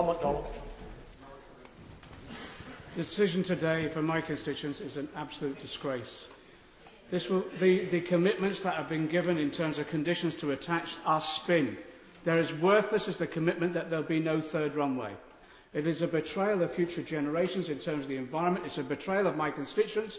The decision today for my constituents is an absolute disgrace. This will, the, the commitments that have been given in terms of conditions to attach are spin. They're as worthless as the commitment that there'll be no third runway. It is a betrayal of future generations in terms of the environment. It's a betrayal of my constituents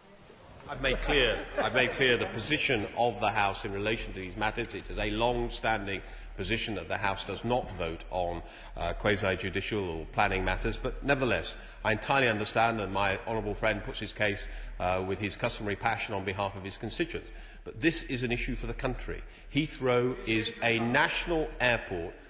I've made clear, I've made clear the position of the House in relation to these matters. It is a long-standing position that the House does not vote on uh, quasi-judicial or planning matters, but nevertheless, I entirely understand and my honourable friend puts his case uh, with his customary passion on behalf of his constituents. But this is an issue for the country. Heathrow is a national airport